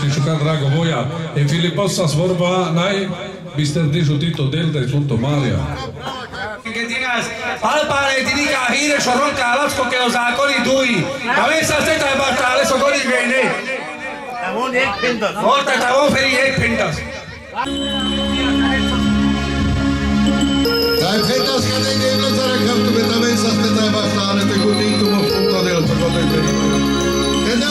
Χριστουκά, δράγκο μόλια. Εμφυλιπά η βόρβα, να είστε δίσου τι το τέλτα ήταν το μάλια. Πάλπαρε την ίδια χείρε, ο Ρόκα, Αλάσκο και ο Τα μέσα σε τα μπαρτά, αλλά στο κόλι τα βόφερη ναι, έκπεντα. Τα επέντα και δεν είναι τώρα τα μέσα σε τα μπαρτά, το κουτί του μοφού το.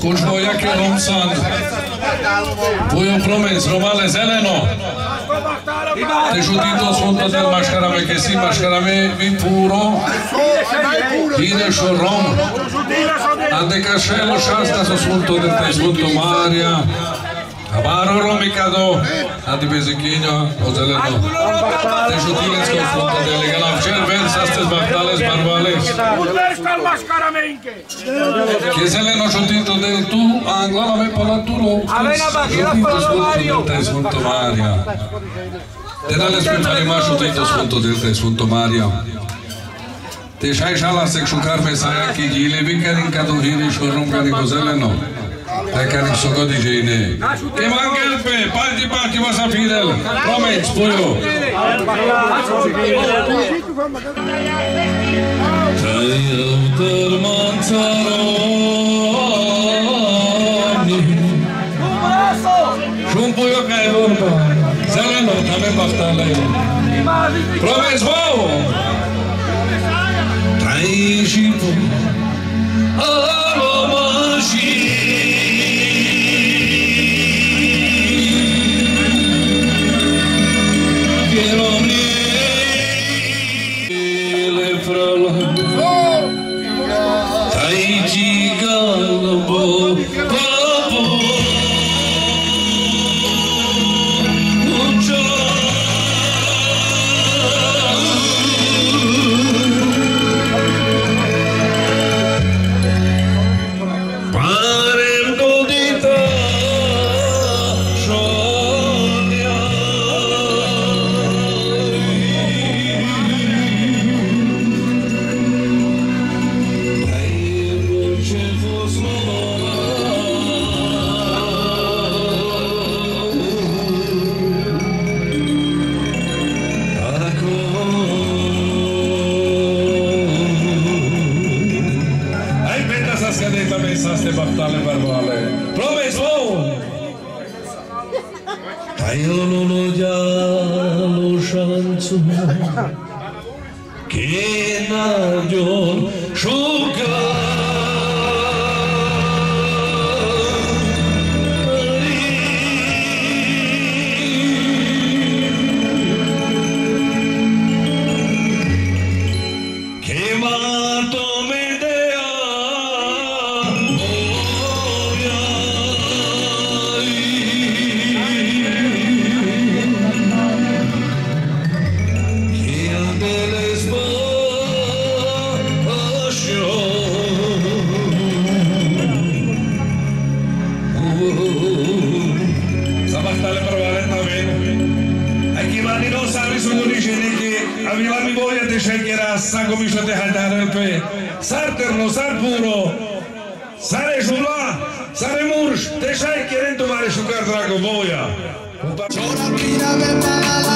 Kužbo Jakir Omsan, Bujo Promes, Romale Zeleno. Težutito sonta del maškarame, ke si maškarame, vi puro, ideš u Rom. Ante kašelo šasta so sunto del zvonto Marija, Baro Romikado, αντιπεζικίνια, ο Τζελένο. Τις σουτήλες κοστούνται, λέγαν αυξέρβενς στις βαχτάλες παρβαλές. Και Τζελένο σουτήλ το δελ του, αγγλάνα με πολλά τούρο, στις σουτήλες το Μάρια. Δεν άλλες που θα ρημά σουτήλ το σκοντοδέλτες, Μάρια. Τις άις άλλας εξουκάρ με σαράκι, γιλεβήκαν οι κατοχήρες, χωρούν. Tekerlik soka diyeceğini. İmam Gelip Bey, parti parti masa fidel. Comments buyur. Kayıptır mantarom. Şun buyur kayıptır. Zelen o, tamen baktarlayın. Promes bau. Trajim. Aroma şiir. puro. Sare Jula, sare Murj, deixai querendo mare jogar Dragovoia. Çorap ilave meralar.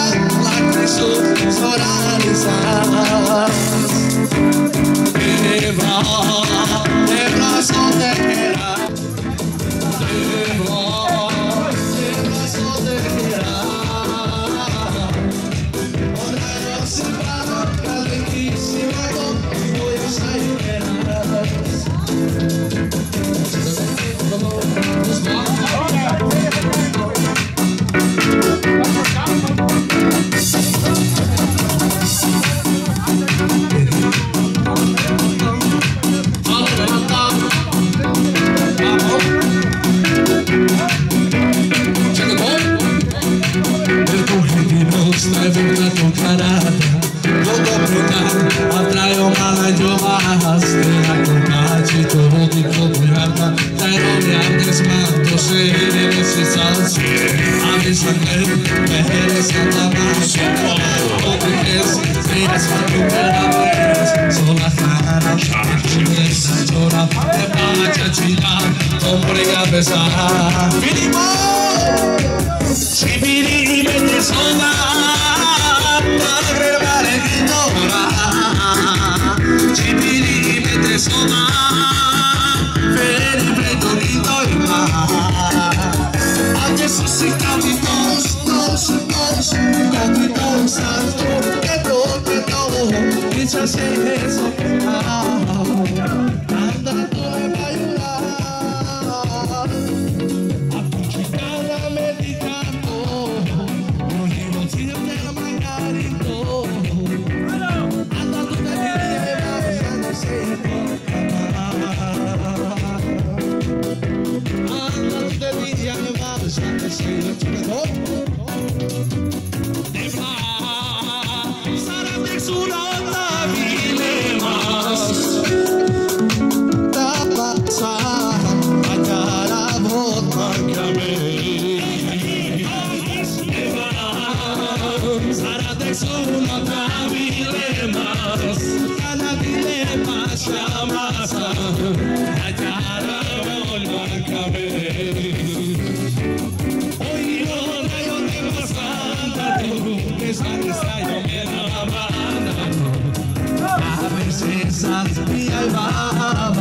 esas mi alma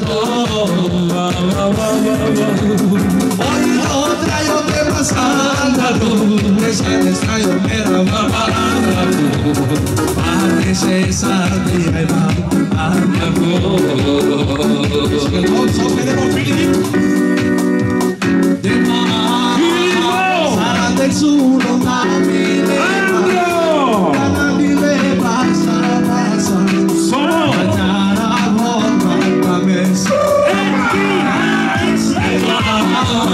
todo. Hoy no traigo temas sándalo, esa les traigo mera Parece esa mi alma Es que no queremos vivir de. Sara del mami.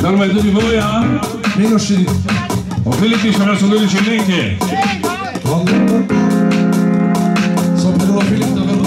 Θέλουμε τούτη βόλια. Μήνωση. Ο Φίλιππης Αναστολούλης Ελέγχε. Σαν πέτρο Φίλιππ τα πέτρα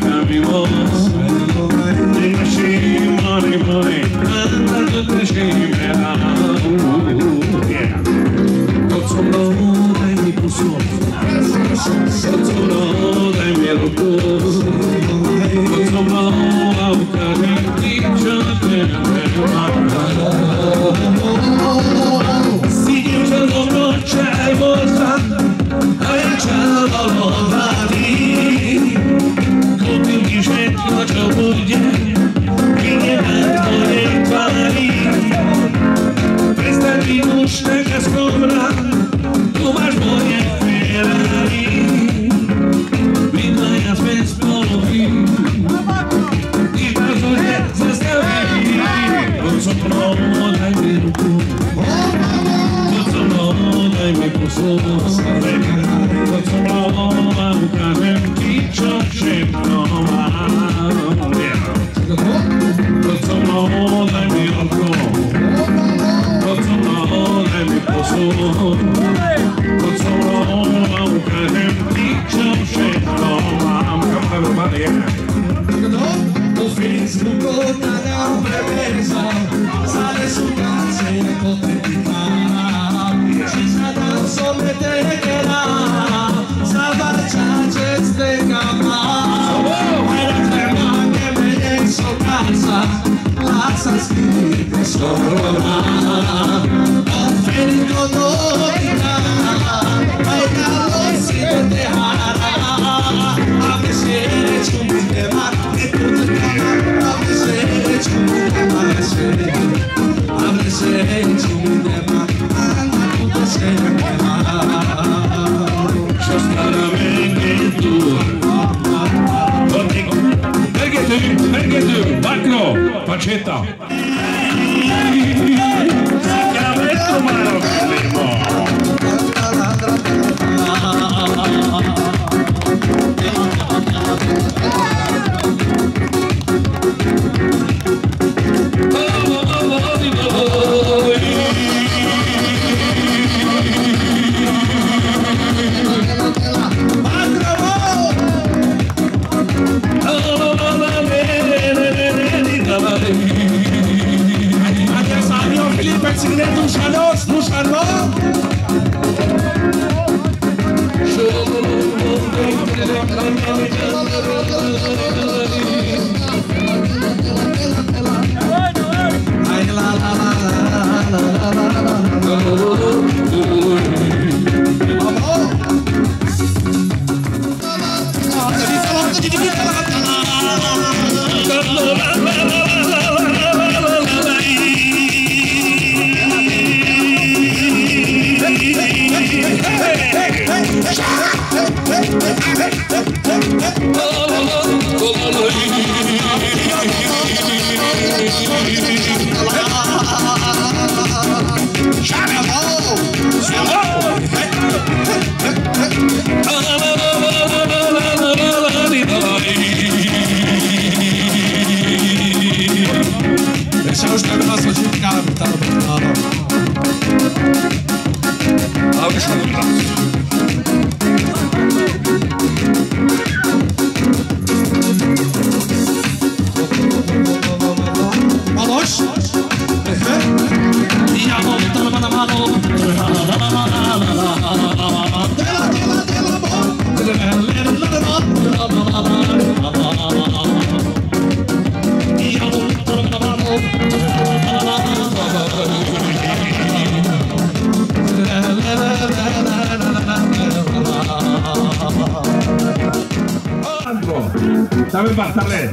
کمی باز نشی مانی مانی من در نشی Oh, Bartolé.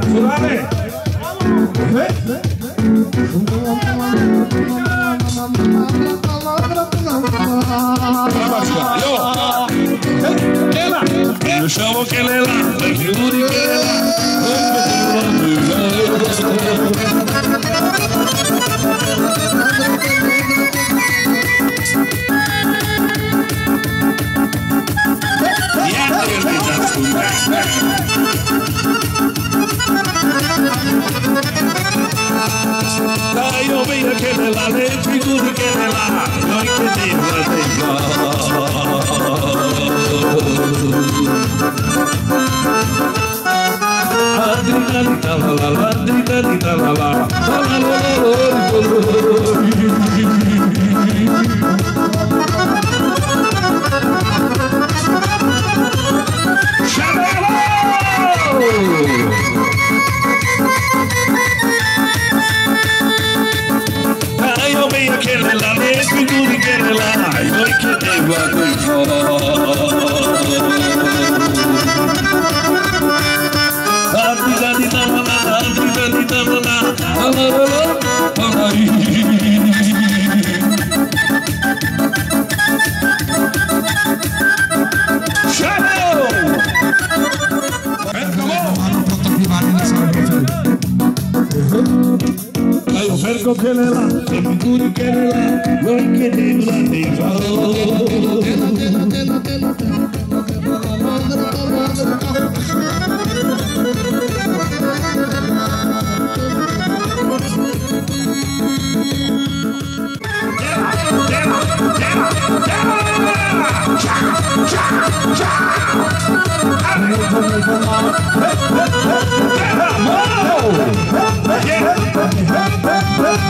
Some good Kerala, like a Devla Devla.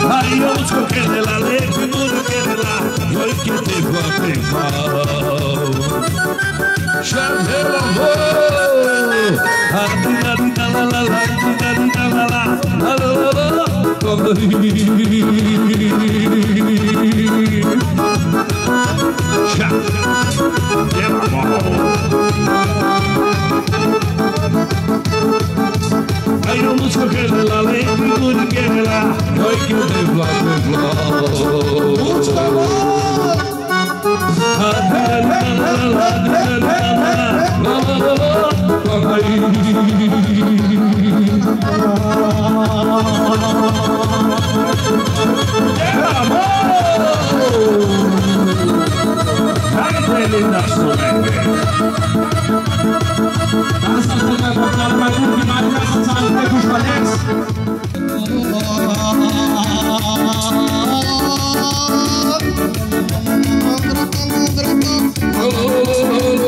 Marions corre la legge, non corre la, noi che devo prima. Charme l'amore, adina dina la la la, dina dina la la, la la la la, come Charme l'amore. Cairo mucho que me la ley, mucho que me la, hoy que me bla me bla. Mucho amor. Yeah, amor. Specijalnie solo O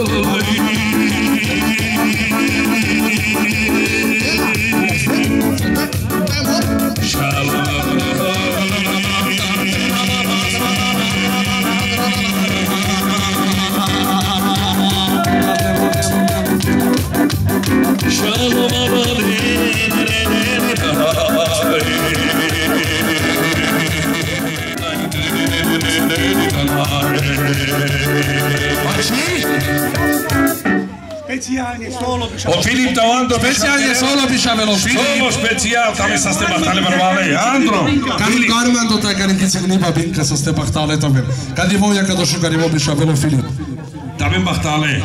Opilita Oando speciale solo Pišavelov. Filimo specijal, tamo sa ste bahtale vrvale. Andro. Kani Garman do taj kani ti se gniba binka sa ste bahtale tome. Kad je vojaka došao, kad je vojaka došao, Pišavelov Filip. Da bim bahtale.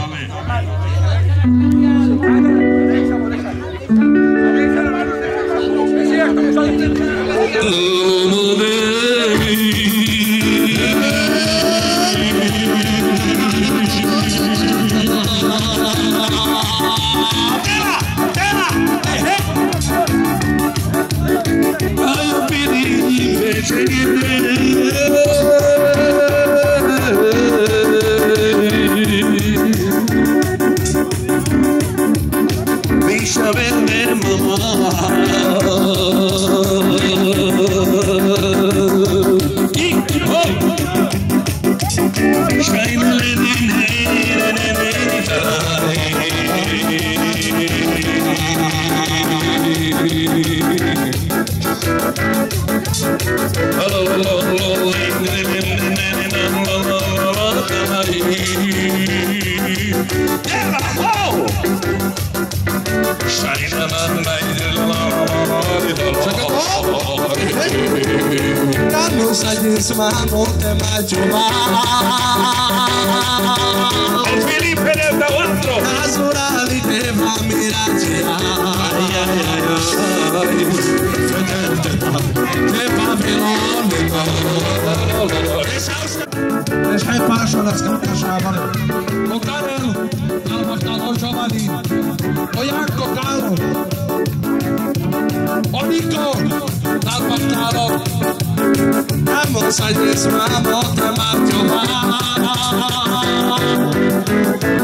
Kanu sajis ma monte ma juma. Felipe del Tavando. Azura li deva mirati. Ay ay ay ay. Te Babilone. Es hai paso las cantas abar. O Karel, al bastalo Giovanni. O Janko Karel. O Niko, dal bastalo. Vamos a desmamo te matio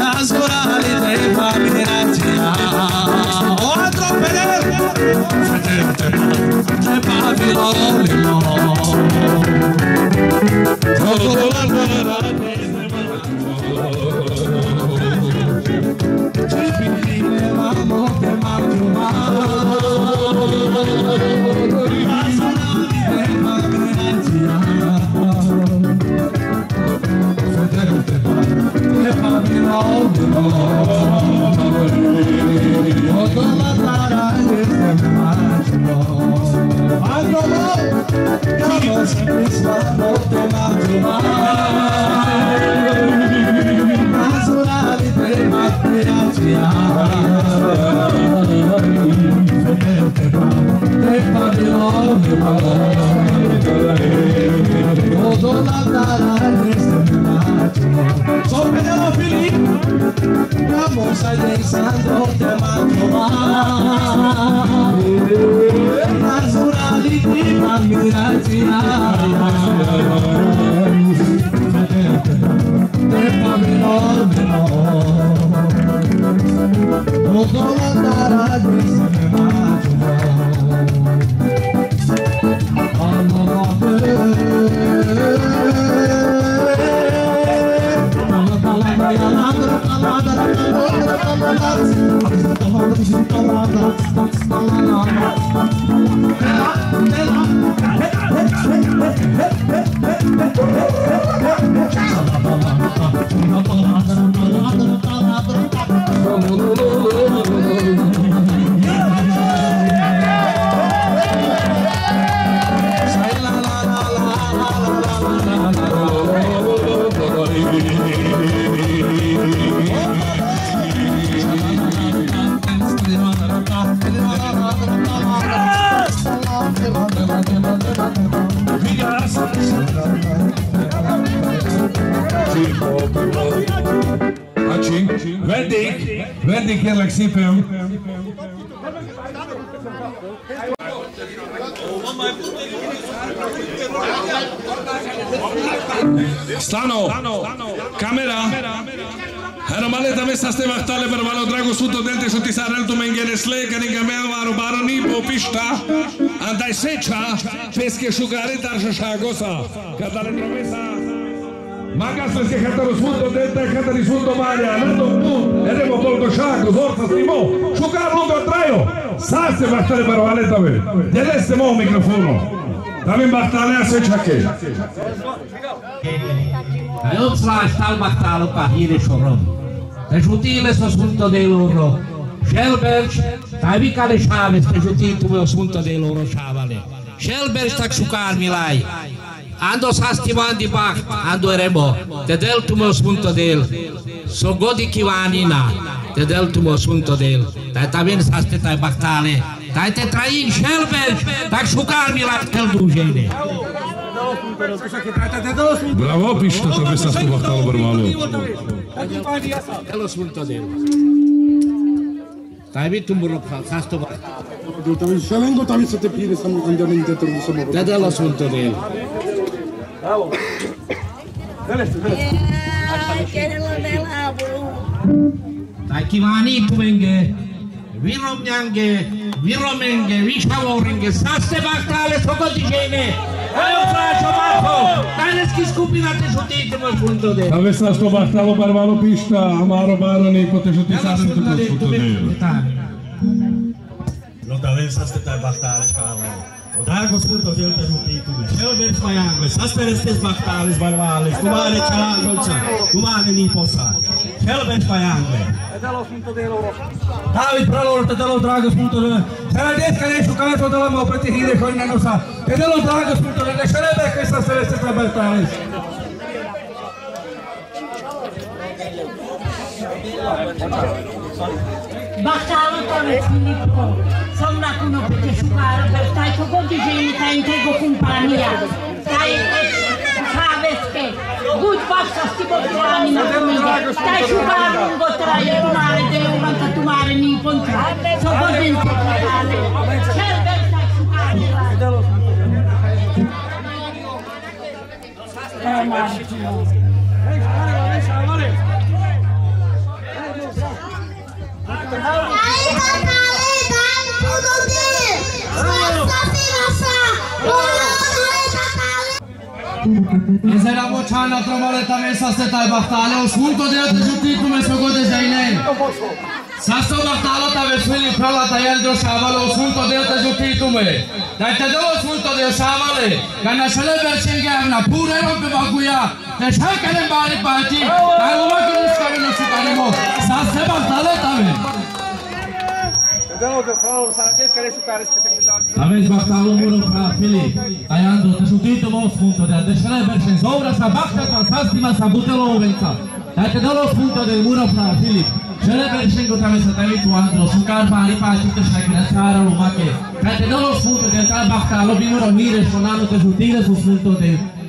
Azurali de familiatia O atropelé Te Babilonimo Todo la Vamos a pensando te mato Naturali ti famiglia Te famiglia Todo la cara di Veddig, 打开 Stano, kamera, Hermale tame saste vaktale per valo drago suto dente su tisa rel tu mengene sle kani kamel varu baroni popista andaj seća peske šugare darša šagosa kadale tromesa Magasas je hataro svuto dente hatari svuto marja Nato tu edemo polko šago zorca stimo šugar lungo trajo Saste vaktale per vale tame Djeleste moj mikrofonu Tamim vaktale a sećake Obzvlášť Talbachtálo Pahíry Sorom. Žutýle so sunto de loro. Želberč, taj vykali šáve, ste žutýtu o sunto de loro chavale. Shelberg tak chucar, milaj. Ando sasti mandi bacht, ando erebo. Te del tu meu de del. So godi kivanina. Te del tu meu spunto del. Tai tamen sasti ta bachtale. ta te train Shelberg, tak chucar, milaj, tel dužene. Bravo Pista, atravessar a portal para o maluco. Ela se तभी तुम बोलो खास तो बात शलेंगो तभी सत्य पीरे सम अंजन इंते तुम सम दादा ला सुनते रे bravo Takimani kumenge, viromnyange, viromenge, vishavorenge, sasse baktale sokotijene. Aveți să nașto bahtalo barbalo pista, amaro baro ne potežuti sadem tu posudodero. Lo da ven sa ste taj bahtaleš kavalo. Elbert Majángos, Aspereztes Baktális Barvális, Kumáni Családocsa, Kumáni Niposza, Elbert Majángos. Dávid Pralorta, Delo Dragos Muntolő, Feledészkedésük Kártó Dalama, Preti Hírés Hajnánosza, Delo Dragos Muntolő, de Serebek és Aspereztes Baktális. Bastarottone Filippo, sono uno perché su Barber, stai tu con di gente in tego compagnia, stai savesche, good posso sti portare la famiglia, stai su Barber un po' tra le tue mare, te lo manca tu mare, mi incontrare, sono contento di parlare, serve stai su Barber. Thanks, Mario. Thanks, Mario. Ez era bocsánat, romaleta mész azt te bachtále, és múltod élet, és itt itt mész fogod és einén. Szaszó bachtálat, és fili pralat, a jerdő sávalo, és múltod élet, és itt itt mé. De te de most múltod élet sávale, kanna selebber sengelna, púr erokbe bakuja, neşe kelim para bahçi. Dağılma gülüş kabine şükarim o. Sazse bazdale tabi. Talvez bastava um muro para Fili, Ayando, te chutito mo spunto del De Schreiber, Scenzovra, Sabacca, Fantastima, Sabutelo, Ovenza. Date dolo spunto del muro para Fili. Schreiber, Scengo, Tame, Satami, Tuandro, Sucar, Pari, Pari, Te Schreiber, Cara, Lumache. Date dolo spunto del Tal Bastava, Vimuro, Mire, Sonano, Te chutito, spunto del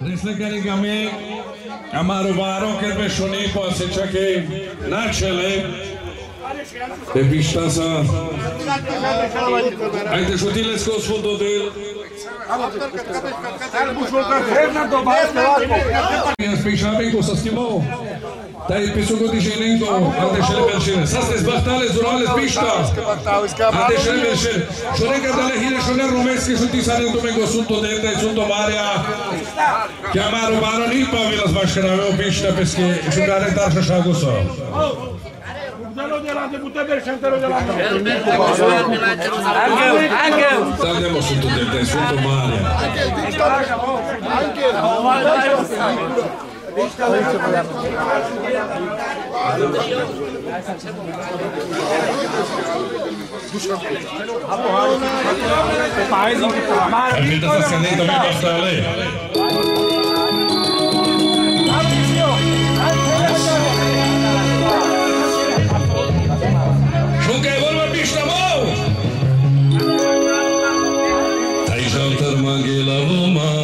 Mislim da ga mi amarovaro, ker me še ni pa se čakaj načele. Te bi šta sa... Ajde šutile skozi. Minhas fechava com Sastimão. Taj pesogodi ženindo, ante šele belšine. Sad ste zbahtali zurale pišta. Ante šele belšine. Što neka da ne hile, što ne rumeske, što ti sad tome go sunto dete, sunto Marija. Kja maro maro nipa vilas baš kanave o pišta peske, što da ne tarša šagusa. Saldemo sottotenente, sotto mare. Apoiar. Maravilha. Evita essa cena também, Bastalei. Mangila Vuma.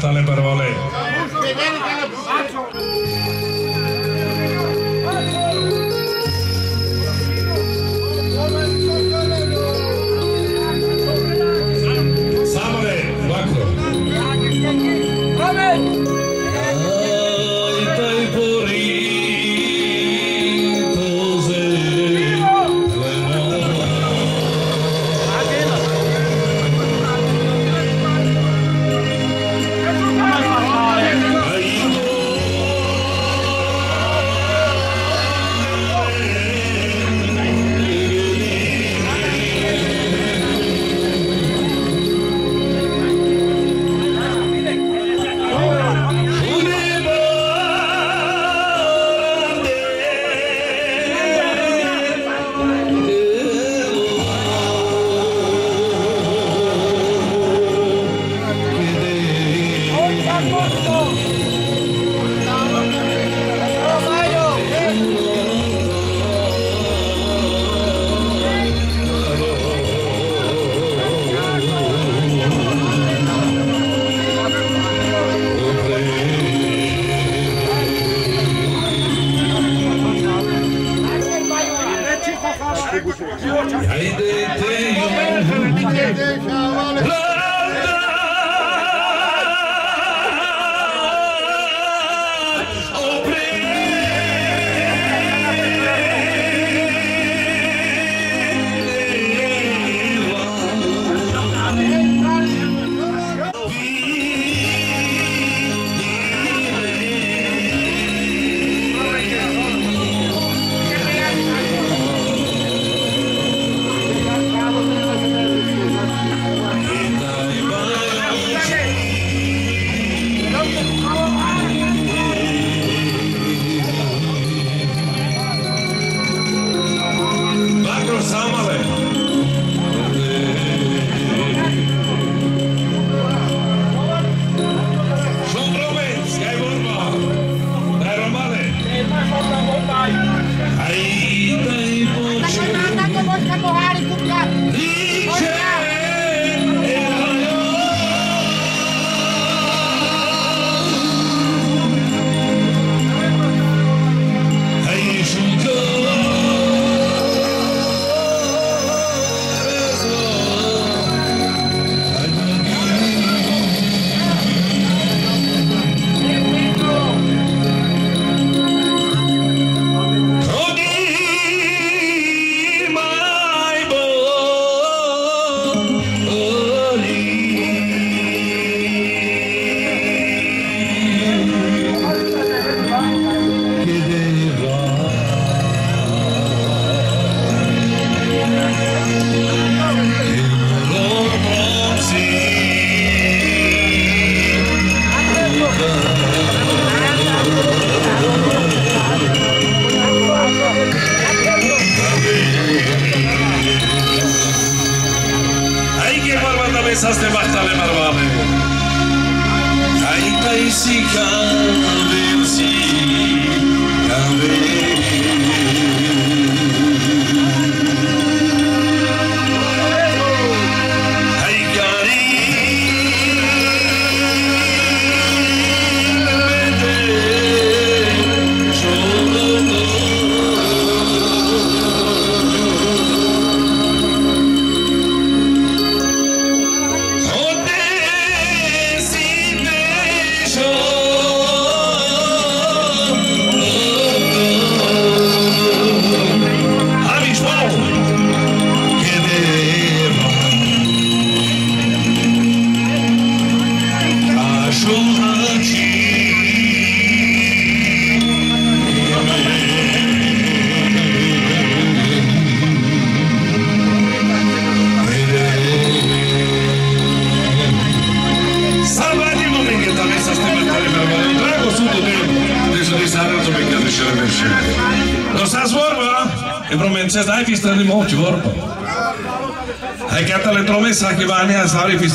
Tá Natal é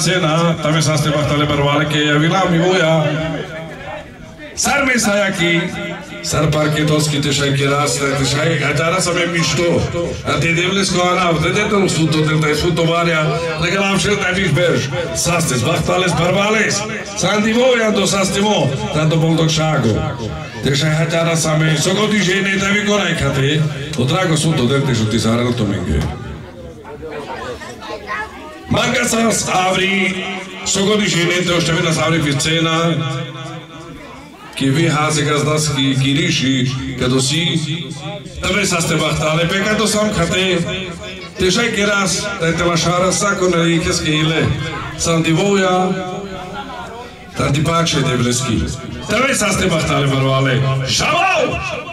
sena tavisasti vahtalepervaalike ja vilamivuja sarmisajaki Sarparki toski tešäki rasne tešäki katara sam je mišto a te devlis ko ana vtede te usuto te te usuto varja lekin am šel te viš bež sastis vahtales parvales sandimo ja do sastimo na to bol dok šago tešä katara sam je sokoti žene te vi korai kate to drago suto del te šuti saral to menge Σας Σαβ Σταύρη, σοκότι γίνεται ο Στεβίνα Σταύρη Φιτσένα. Και βι χάσικας δας και κυρίσι και το σι. Τρεις αστεβαχτάλε πέκα το σαμ κατέ τεσέ κεράς τα τελασάρα σάκονα είχες και ηλέ σαν τη βόια τα τυπάξε δε σας τρεις αστεβαχτάλε βαρβάλε Σαβάου!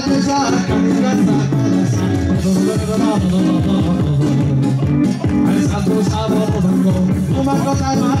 Amamos cosa que saca mi Esa tu sabor vengo, una cosa más,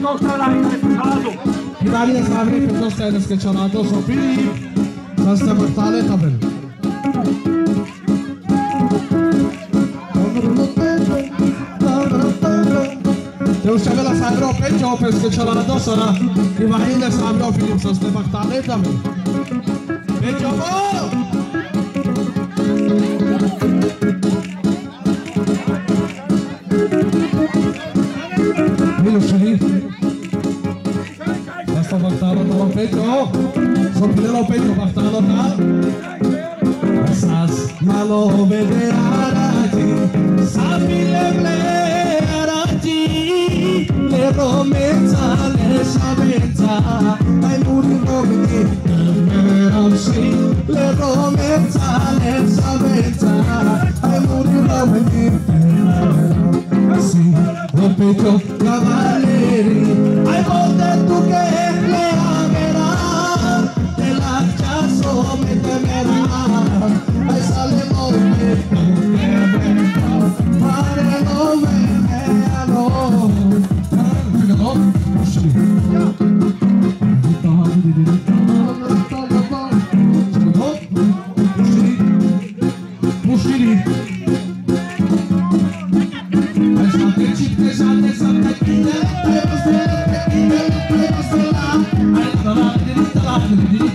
Non sta là in caso? Italia sabe que não está nesse campeonato só pilih. Sasta Martale tabel. Te už čakala Sandro Peťo, preskočila do Sona. Iba inde Sandro Filip sa ste Martale tabel. Peťo! Pedro. طلعت طلعت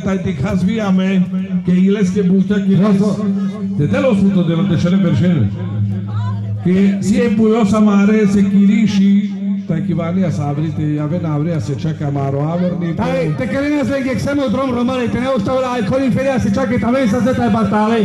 Τα hasbi a και οι λες και che rosso te te τέλος sfrutto dello tesciare per Και che si è puiosa mare se chirishi τα κυβάλια σαύριτη, αβέν αυρία σε τσάκα μαροάβερνη. Τάι, τε καλίνα σε και ξέμε ο τρόμο ρομάνι, την έω τώρα αλκοόλ inferiore σε τσάκα τα μέσα σε τα επαρταλή.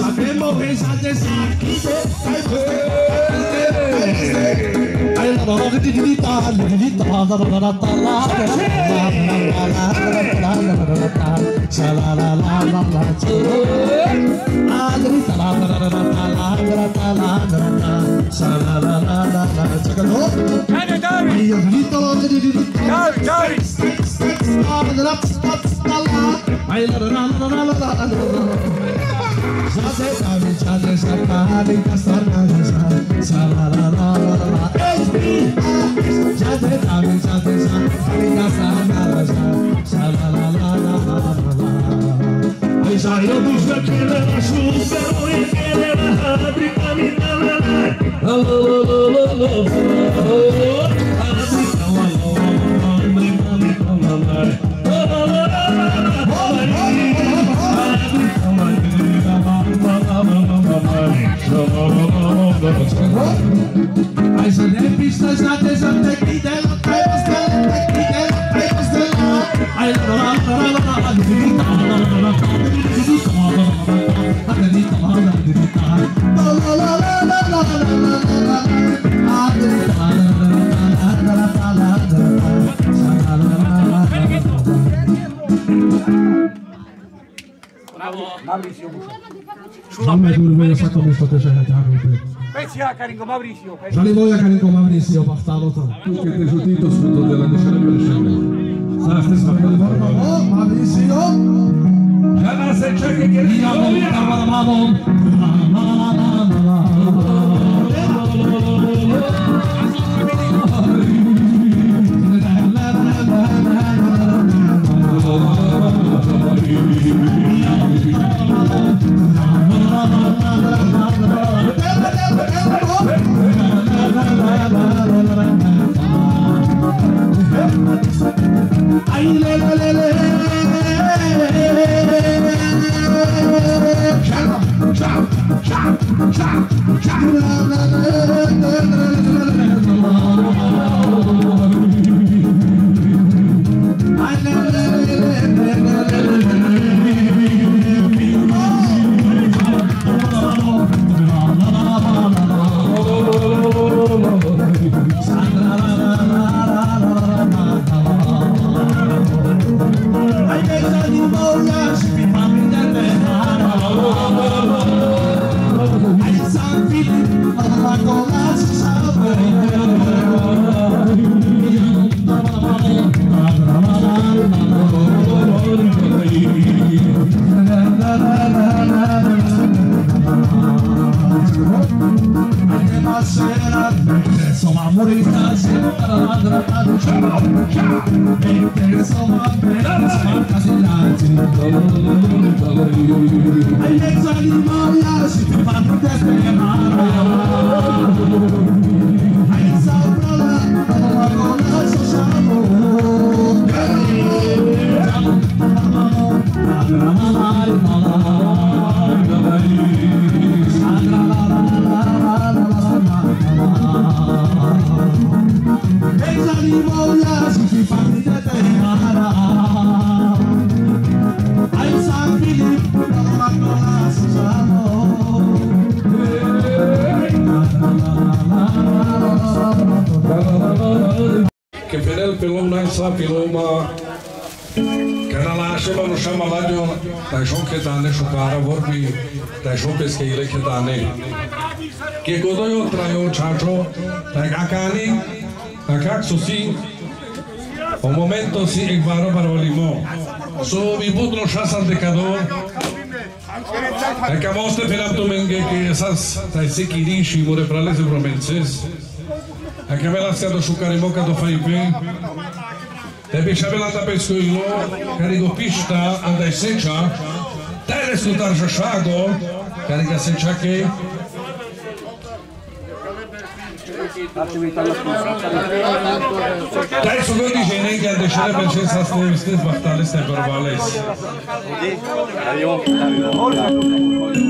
saber morrer já decide. Lá, Sazetavi çadesa kahve kasar kadesa Salalalala H-B-A-S Sazetavi çadesa kahve kasar kadesa Salalalala Ai saímos daquela chuva, olha que ela abre caminhada Alô, alô, alô, alô, alô Abre, alô, alô, alô, alô, alô, alô Ai să ne pista să te să te chide la te sa Jalemoia sa kami toteža hľadáme. Pecia carinco Mauricio. Jalemoia carinco Mauricio pastalota. Tu che te giudito sfrutto della niscena scena. Sarà stessa per forma. Oh, Mauricio. Ja nas se čeka jer je Mauricio. Thank you. cha cha cha. sim sin un momento si el barón para limó su vivud no ya de cador el camoste pirato mengue que esas tai si kirishi mure pralese promenses el que me la sea su carimoca do fai pe a pisa vela da pesco y lo pista anda y secha. Te resultar jashago carigo secha que Terzo 12 in Engel de Cerebel Cesar Stevis, Stevis Bartales, Stevis Bartales. Arrivo, arrivo.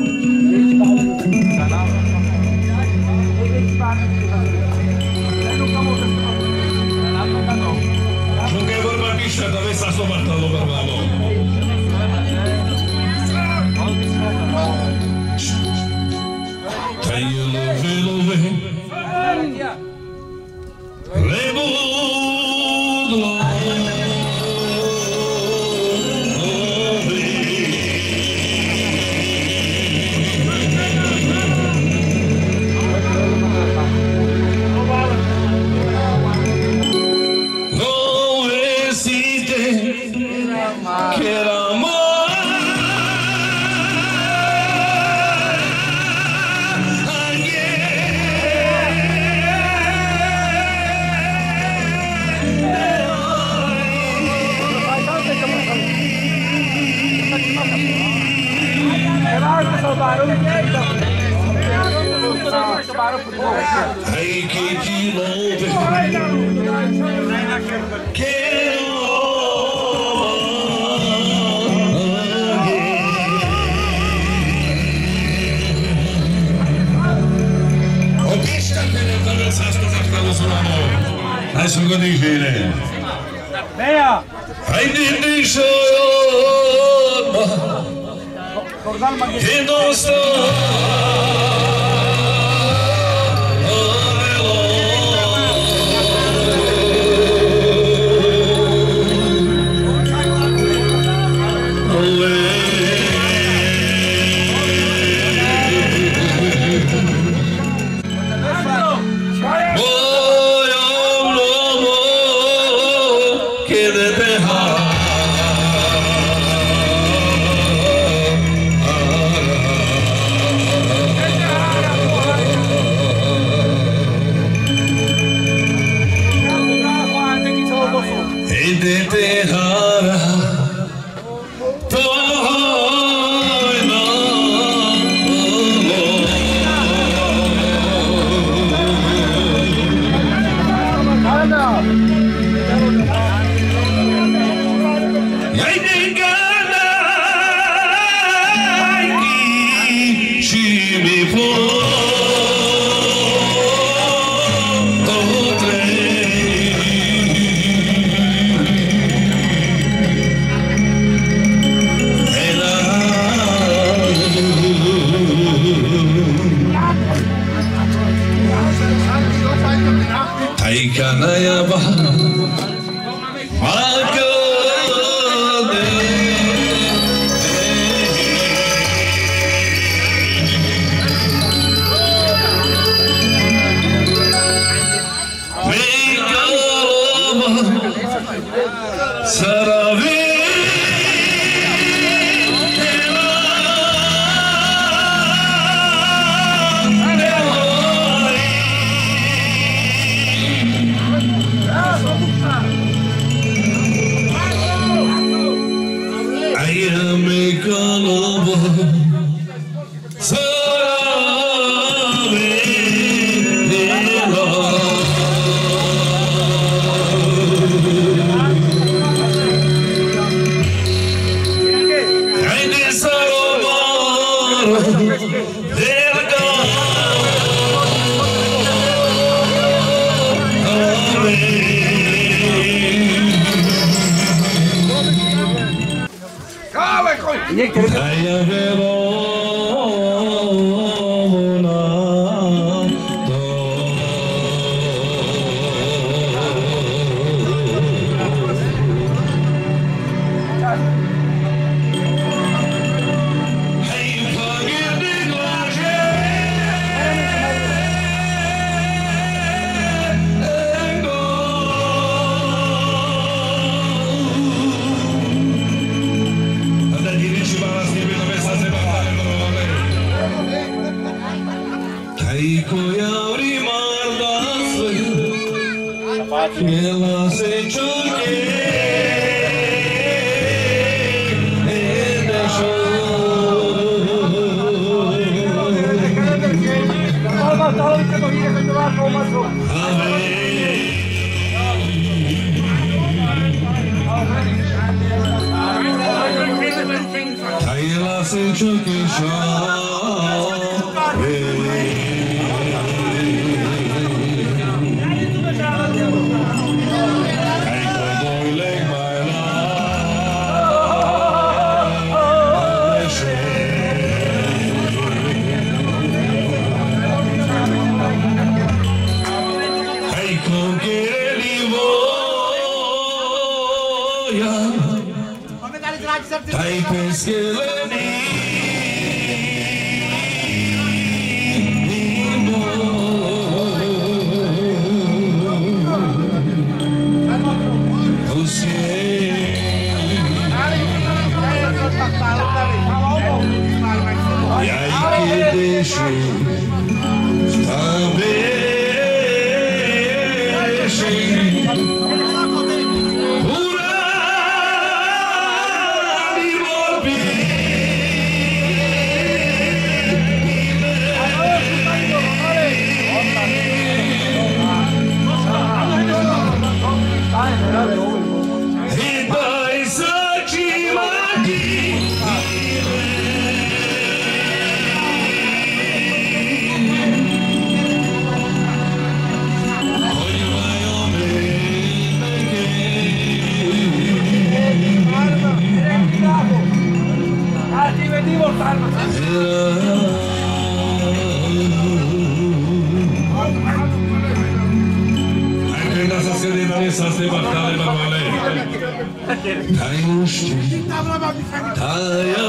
他是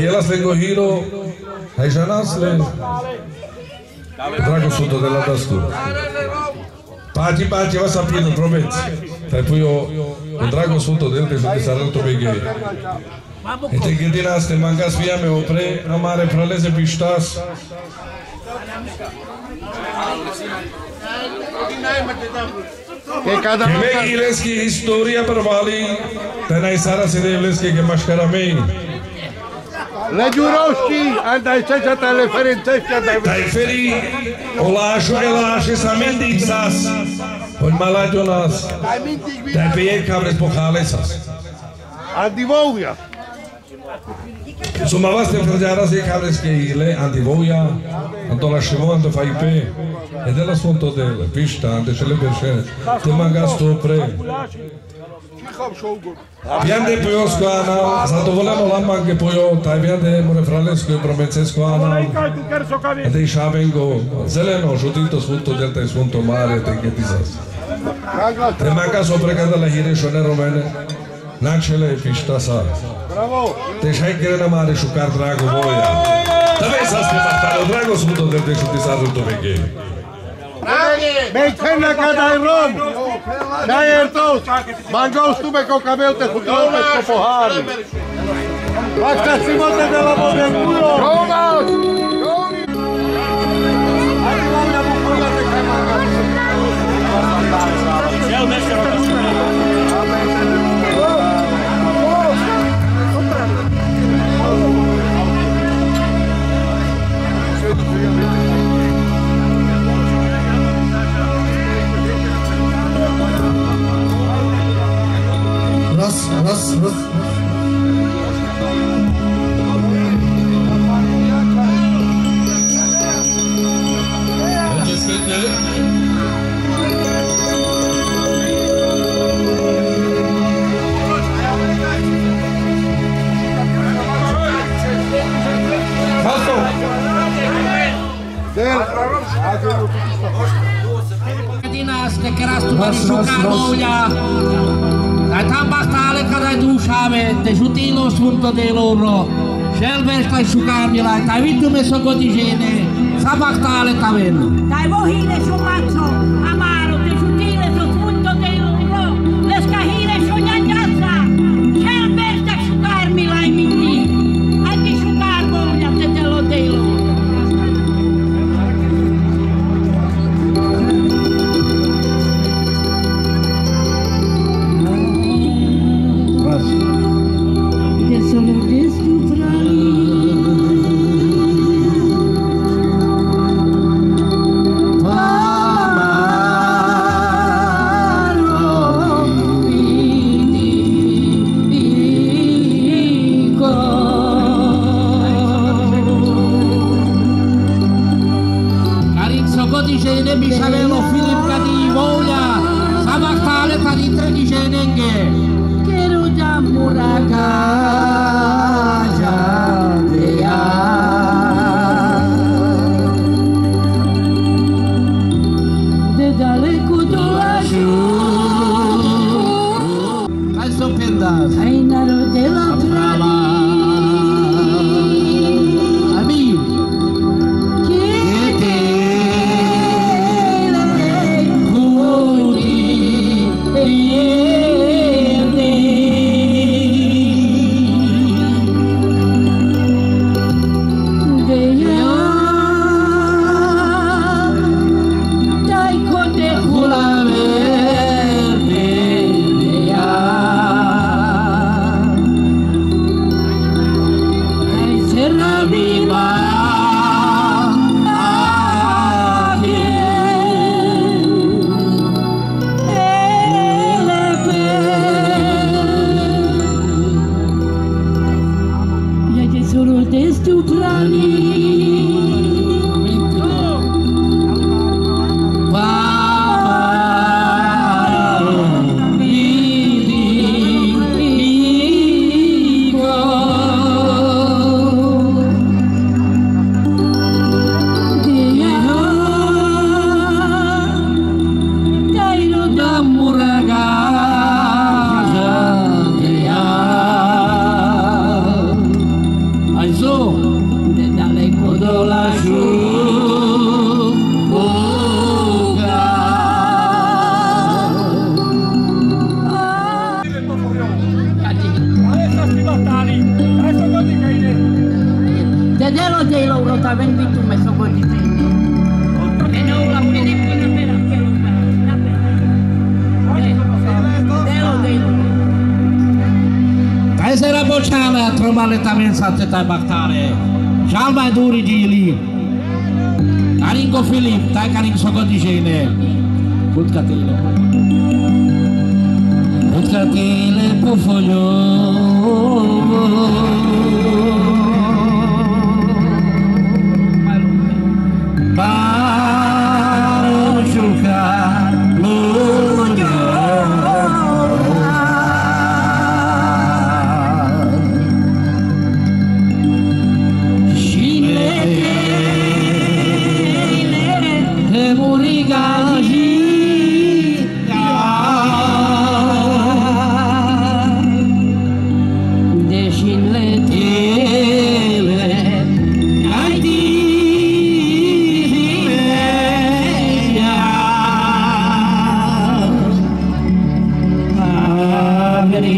Daniela Sengohiro, Regional Silêncio. Drago sotto della tastura. Pati pati va sapendo prometti. Per cui io un drago sotto del peso di Sarotto Beghe. E te che dirà ste manca via, o pre, no mare pralese pistas. કે કાદા મેં ઇલેસ કી હિસ્ટોરિયા પર વાલી તને સારા સીધે ઇલેસ કે મશ્કરા મેં Legiuroștii, andajceșa ta referențești, Tajferi, olașule lașe sa mindig sas, on maladio nas, da pe ei cabres pohale sas. Αντιβόουγια. Sumavaste frăgeara să-i cabres cheile, antivoia, antolașivo, antofaipe, e de la Sfântodele, pișta, de cele perșene, te mangas tu opre. Abbiamo Priosco Ana, zadovoljamo Lampang je pojo, taj vjade more Fralesko i Promecensko Ana. Dej Šavengo, zeleno, žutito spunto, delta i spunto mare, te che ti sas. Te manca soprecata la hire šone romene, načele i fišta sa. Te šaj krena mare šukar drago voja. Da ve sas te matalo, drago spunto, delta i spunti sas u to vege. Bravo! Mejte na kada je Romu! Šta je to? Mango stube kao kamel te su krope po pohari. Pak šta si možete da vam odreguju? Romac! Ajde vam da mu pogledajte kaj mango. Jel nešto خلاص خلاص خلاص Dinas Nekeras Tuhan Sukarno ya. te jutilo sunto de loro, no. shel ves tai shukam ni lai, tai vitu me sokoti jene, sabak tale taveno. Tai vohine shumatso,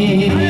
Satu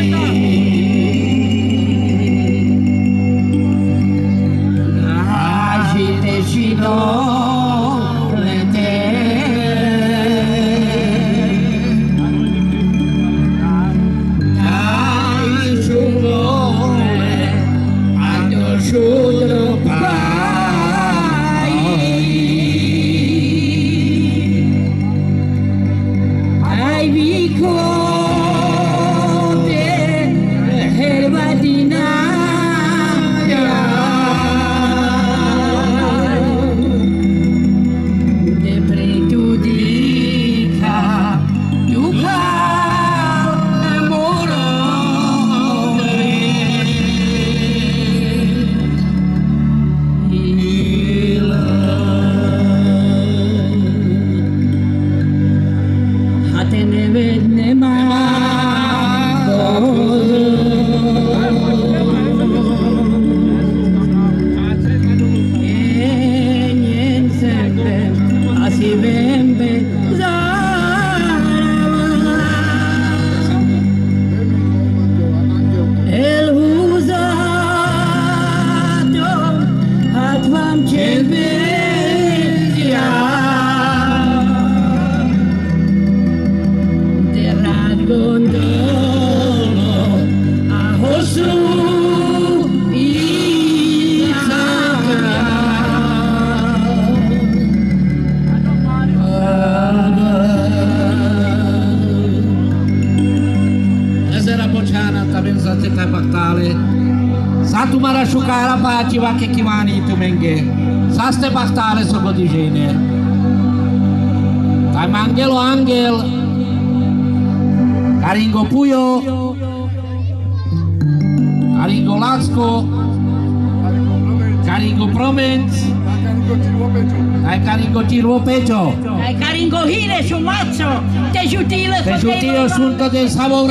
Katayon Kate Sabo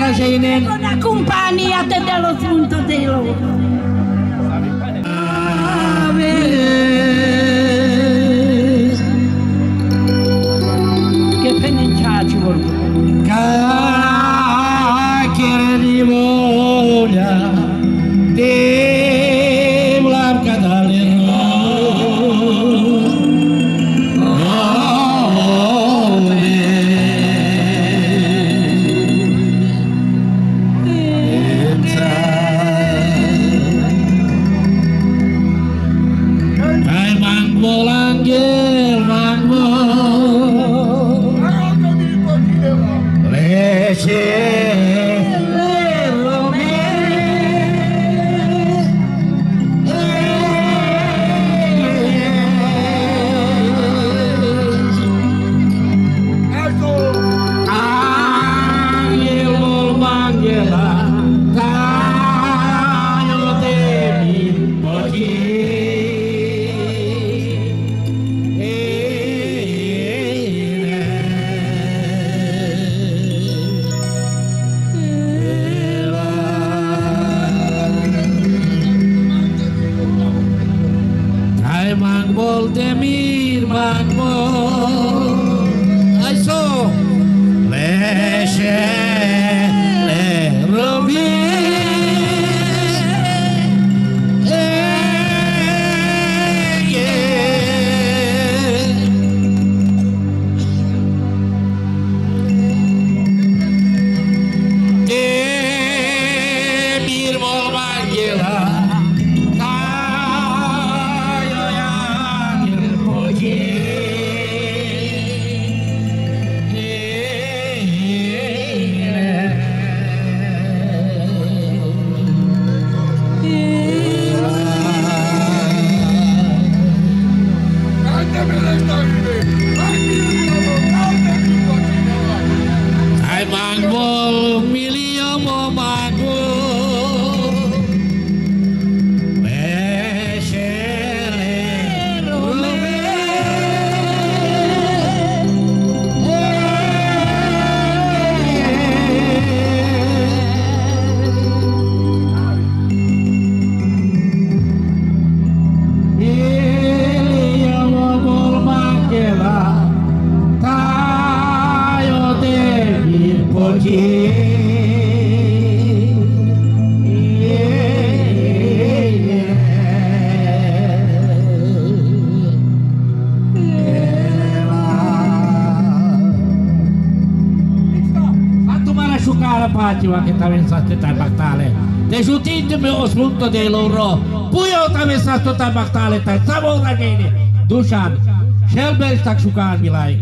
szukálvilág.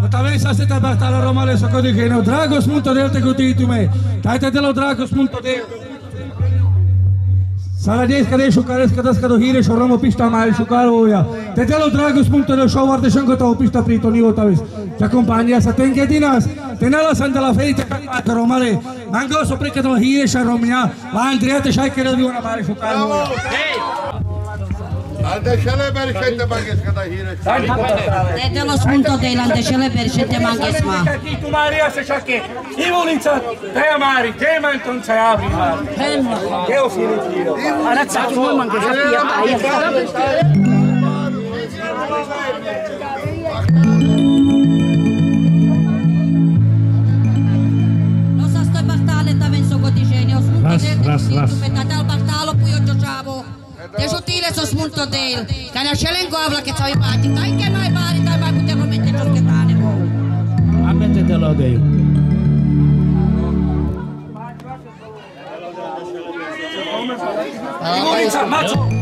No ta vesa se te bastala romale so codigeno, dragos multo del te cutitume, taite delo dragos multo del. Sarajez kade shukares kadas kado hire shoromo pista mal shukaroya. Te delo dragos multo del show arte shango ta pista frito ni otaves. Te acompaña sa ten que tinas, tenala santa la feita kado romale. Mango so prekado hire sharomia, va andrea te shai kere di una mare shukaro. Hey! Andeşele berişette mageskada hire. Dedelo spunto dei landeşele berişette magesma. Tu Maria se c'è che... çakke. İvolinca te mari, te manton se avri mar. Che ho finito. Ana sa tu mangesca pia aia. Раз, раз, раз. Метатал бартало, пуйо чочаво. Ras, del ras, ras. tu metà al bartalo poi io giocavo. Te sottile so spunto del. Che ne scelen govla che c'avi patti, dai che noi pari, dai mai poter mettere gioschettane mo. A mettetelo Dio. Ivulica, macho. Ivulica,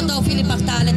yo todo Philip hasta le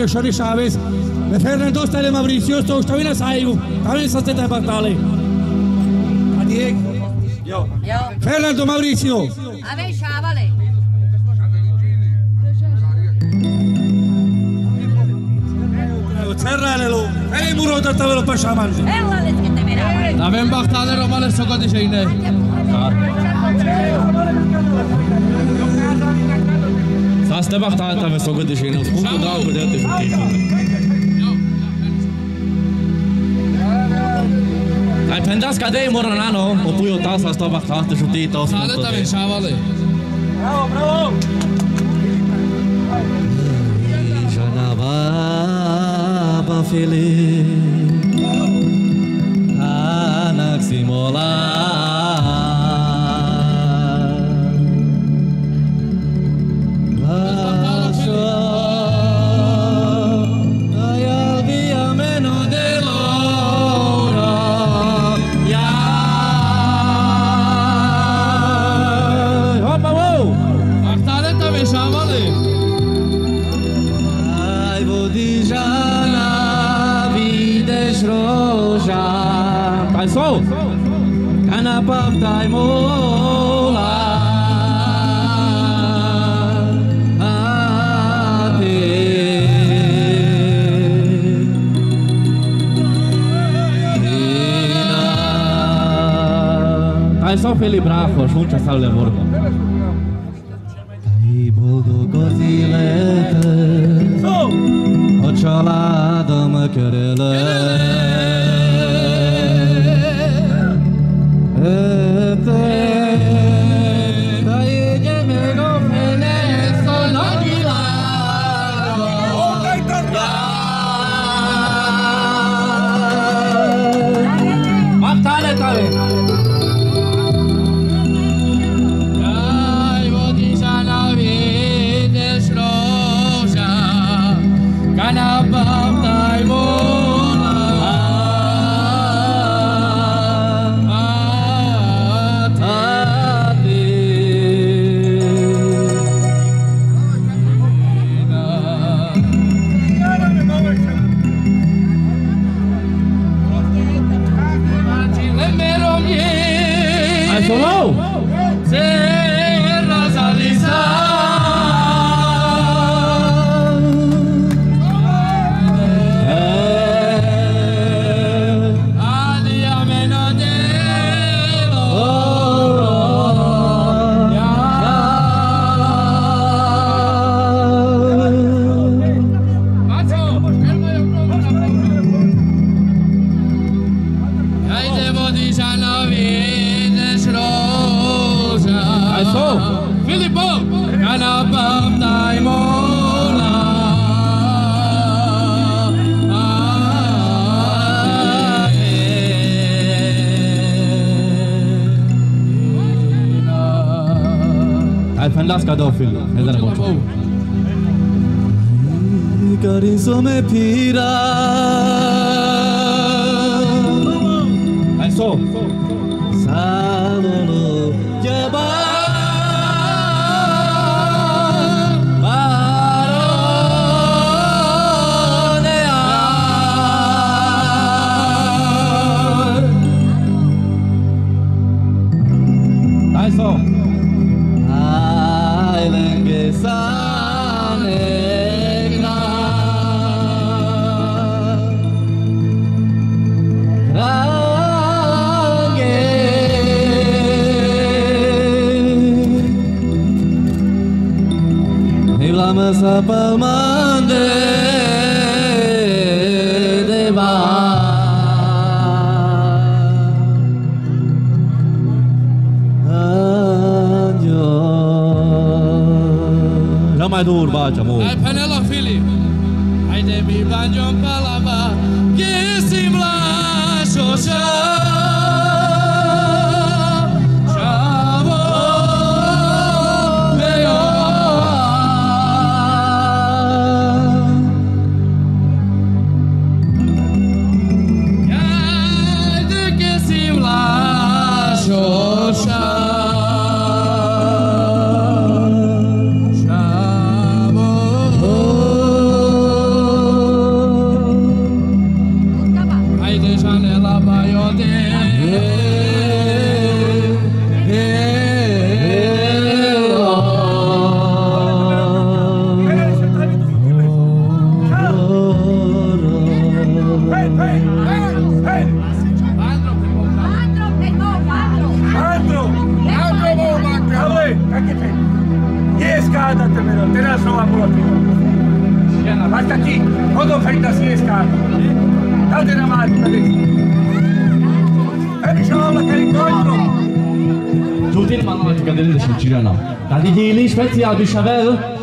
Yeshori Chávez, de Fernando Stele Mauricio, to už to vynasajou, tam se jste té batali. A Diek? Jo. jo. Fernando Mauricio. A vy šávali. Cerralelu, ele muro da tavelo pa șamanji. Avem bahtale romane socoteșe ine. Dar. Asta bata tave sogod și ne spun da cu de te. Ai pendas cadei moronano, o puio tas asta bata te juti tas. Sada tave șavale. Bravo, bravo. Janava feliz. Anaximolá. Hai sau pe libra a fost și un ceasal de vorbă.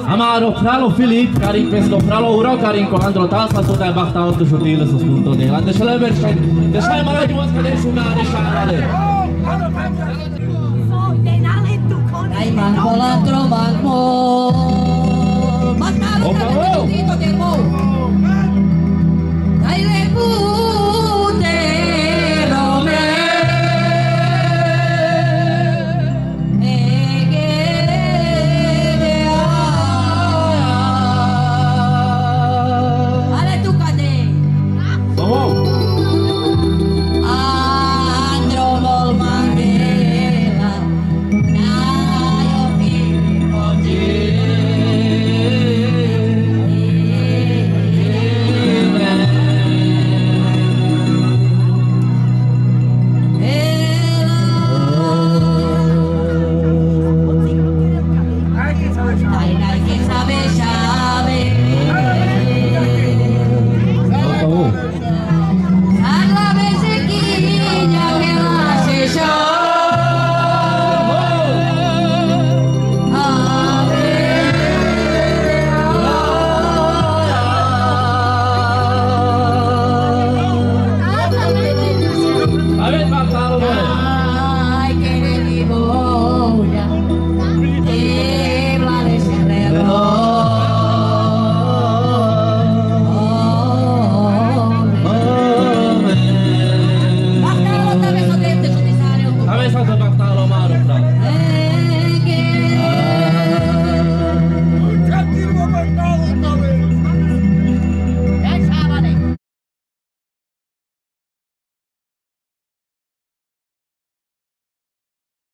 Amaro Fralo Filip, Karin Pesno Fralo Uro, Karin Kohandro Tasa, tutaj Bachta od dużo tyle ze skunto a